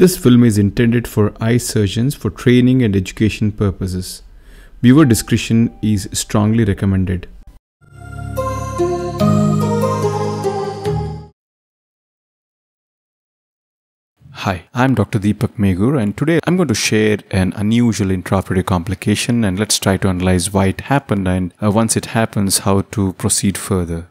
This film is intended for eye surgeons for training and education purposes. Viewer discretion is strongly recommended. Hi, I'm Dr. Deepak Megur and today I'm going to share an unusual intraoperative complication and let's try to analyze why it happened and uh, once it happens how to proceed further.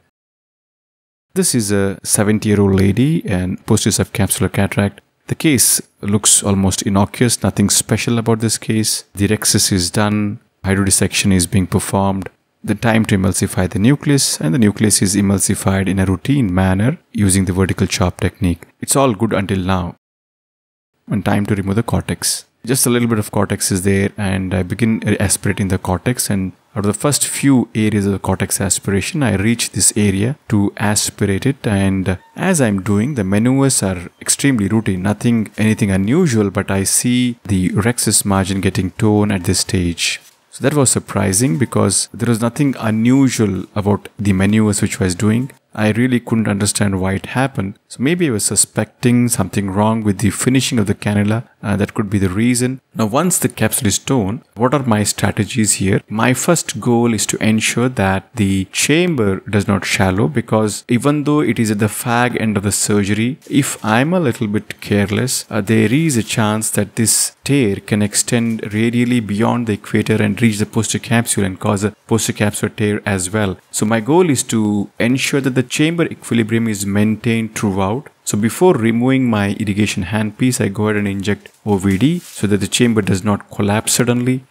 This is a 70 year old lady and posterior subcapsular cataract. The case looks almost innocuous, nothing special about this case. The rhexis is done, hydrodissection is being performed, the time to emulsify the nucleus and the nucleus is emulsified in a routine manner using the vertical chop technique. It's all good until now and time to remove the cortex. Just a little bit of cortex is there and I begin aspirating the cortex and out of the first few areas of the cortex aspiration, I reach this area to aspirate it and as I'm doing, the maneuvers are extremely routine, nothing, anything unusual, but I see the rhexis margin getting torn at this stage. So that was surprising because there was nothing unusual about the maneuvers which I was doing. I really couldn't understand why it happened. So maybe I was suspecting something wrong with the finishing of the cannula. Uh, that could be the reason. Now, once the capsule is torn, what are my strategies here? My first goal is to ensure that the chamber does not shallow because even though it is at the fag end of the surgery, if I'm a little bit careless, uh, there is a chance that this tear can extend radially beyond the equator and reach the posterior capsule and cause a posterior capsular tear as well. So my goal is to ensure that the chamber equilibrium is maintained throughout. So before removing my irrigation handpiece, I go ahead and inject OVD so that the chamber does not collapse suddenly.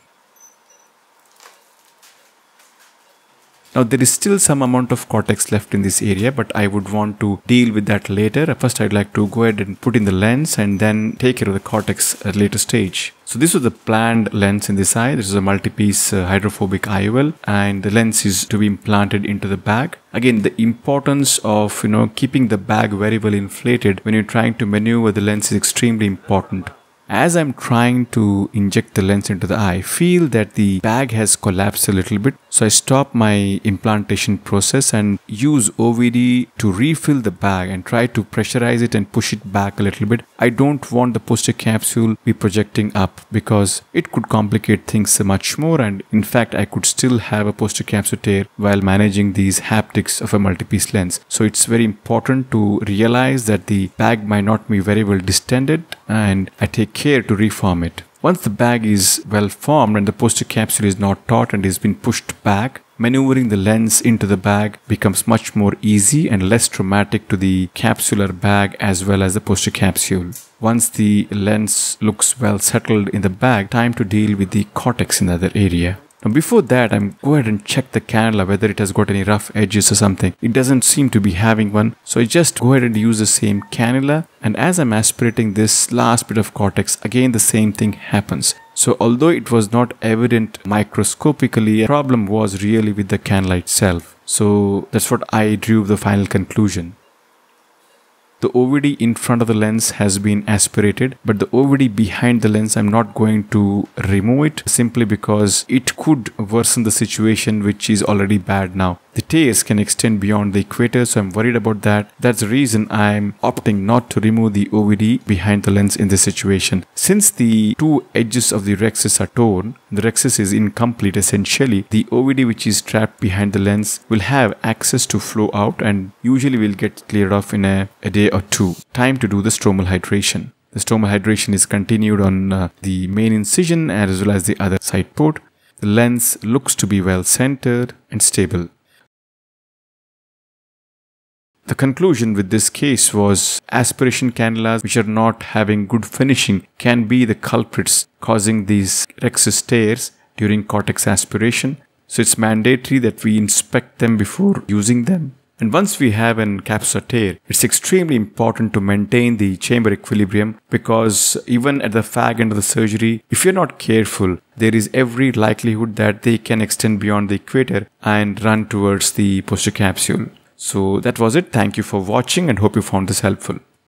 Now there is still some amount of cortex left in this area but I would want to deal with that later. First I'd like to go ahead and put in the lens and then take care of the cortex at a later stage. So this was the planned lens in this eye. This is a multi-piece uh, hydrophobic IOL and the lens is to be implanted into the bag. Again, the importance of, you know, keeping the bag very well inflated when you're trying to maneuver the lens is extremely important. As I'm trying to inject the lens into the eye, I feel that the bag has collapsed a little bit. So I stop my implantation process and use OVD to refill the bag and try to pressurize it and push it back a little bit. I don't want the posterior capsule be projecting up because it could complicate things much more and in fact I could still have a posterior capsule tear while managing these haptics of a multi-piece lens. So it's very important to realize that the bag might not be very well distended and I take care to reform it. Once the bag is well formed and the posterior capsule is not taut and has been pushed back, maneuvering the lens into the bag becomes much more easy and less traumatic to the capsular bag as well as the posterior capsule. Once the lens looks well settled in the bag, time to deal with the cortex in the other area. Now before that, I'm go ahead and check the cannula whether it has got any rough edges or something. It doesn't seem to be having one. So I just go ahead and use the same cannula. And as I'm aspirating this last bit of cortex, again the same thing happens. So although it was not evident microscopically, a problem was really with the cannula itself. So that's what I drew the final conclusion. The OVD in front of the lens has been aspirated, but the OVD behind the lens, I'm not going to remove it simply because it could worsen the situation which is already bad now. The tears can extend beyond the equator, so I'm worried about that. That's the reason I'm opting not to remove the OVD behind the lens in this situation. Since the two edges of the rhexis are torn, the rhexis is incomplete essentially, the OVD which is trapped behind the lens will have access to flow out and usually will get cleared off in a, a day or two. Time to do the stromal hydration. The stromal hydration is continued on uh, the main incision as well as the other side port. The lens looks to be well centered and stable. The conclusion with this case was aspiration cannulas which are not having good finishing can be the culprits causing these rhexis tears during cortex aspiration. So it's mandatory that we inspect them before using them. And once we have an capsular tear, it's extremely important to maintain the chamber equilibrium because even at the fag end of the surgery, if you're not careful, there is every likelihood that they can extend beyond the equator and run towards the posterior capsule. So that was it. Thank you for watching and hope you found this helpful.